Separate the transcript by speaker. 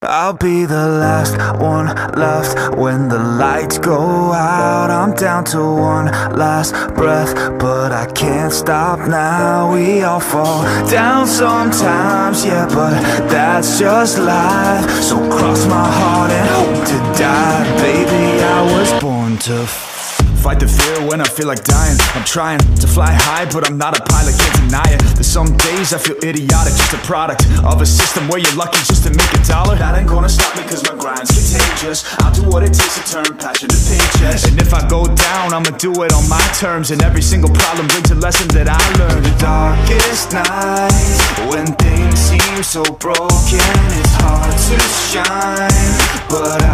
Speaker 1: I'll be the last one left when the lights go out. I'm down to one last breath, but I can't stop now. We all fall down sometimes, yeah, but that's just life. So cross my heart and hope to die. Baby, I was born to Fight the fear when I feel like dying I'm trying to fly high, but I'm not a pilot, can't deny it days I feel idiotic, just a product Of a system where you're lucky just to make a dollar. That ain't gonna stop me cause my grind's contagious. I'll do what it takes to turn passion to paychecks. And if I go down, I'ma do it on my terms. And every single problem brings a lesson that I learned. The darkest nights, when things seem so broken It's hard to shine, but I